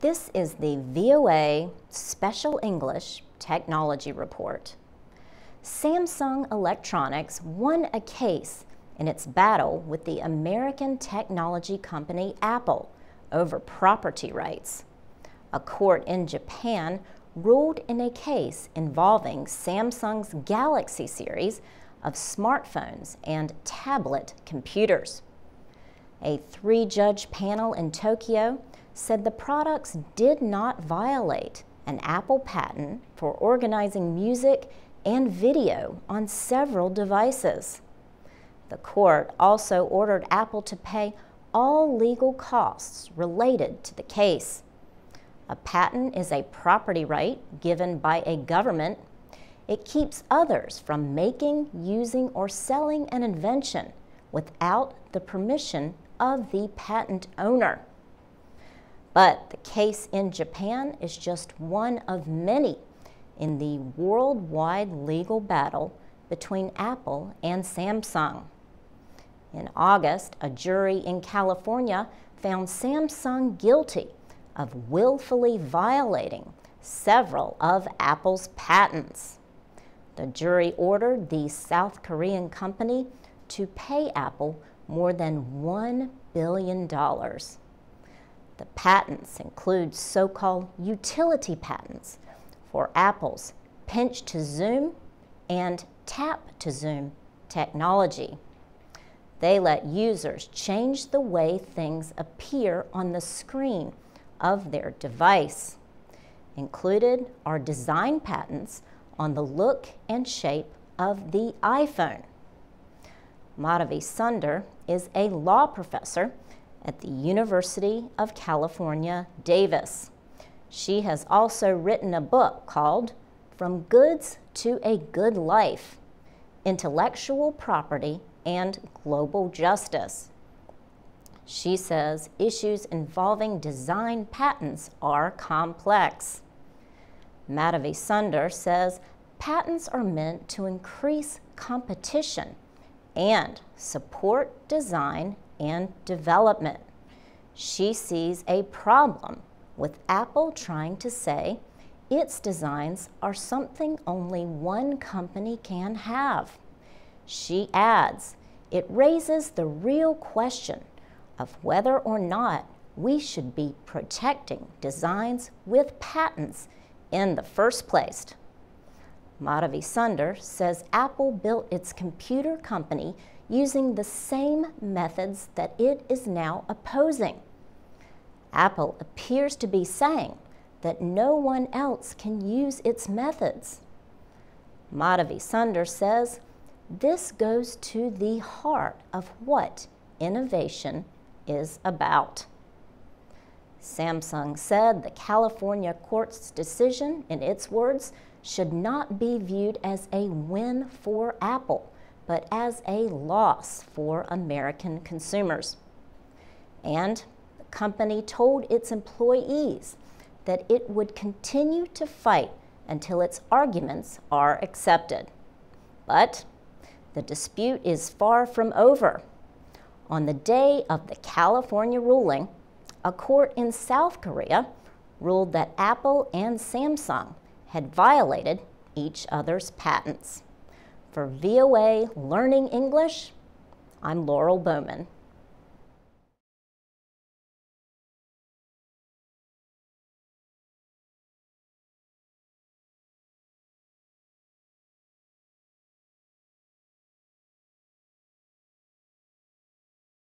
This is the VOA Special English Technology Report. Samsung Electronics won a case in its battle with the American technology company Apple over property rights. A court in Japan ruled in a case involving Samsung's Galaxy series of smartphones and tablet computers. A three judge panel in Tokyo said the products did not violate an Apple patent for organizing music and video on several devices. The court also ordered Apple to pay all legal costs related to the case. A patent is a property right given by a government. It keeps others from making, using, or selling an invention without the permission of the patent owner. But the case in Japan is just one of many in the worldwide legal battle between Apple and Samsung. In August, a jury in California found Samsung guilty of willfully violating several of Apple's patents. The jury ordered the South Korean company to pay Apple more than $1 billion. Patents include so-called utility patents for Apple's pinch to zoom and tap to zoom technology. They let users change the way things appear on the screen of their device. Included are design patents on the look and shape of the iPhone. Madhavi Sunder is a law professor at the University of California, Davis. She has also written a book called From Goods to a Good Life Intellectual Property and Global Justice. She says issues involving design patents are complex. Madhavi Sunder says patents are meant to increase competition and support design and development. She sees a problem with Apple trying to say its designs are something only one company can have. She adds, it raises the real question of whether or not we should be protecting designs with patents in the first place. Madhavi Sunder says Apple built its computer company using the same methods that it is now opposing. Apple appears to be saying that no one else can use its methods. Madhavi Sunder says this goes to the heart of what innovation is about. Samsung said the California court's decision, in its words, should not be viewed as a win for Apple but as a loss for American consumers. And the company told its employees that it would continue to fight until its arguments are accepted. But the dispute is far from over. On the day of the California ruling, a court in South Korea ruled that Apple and Samsung had violated each other's patents. For VOA Learning English, I'm Laurel Bowman.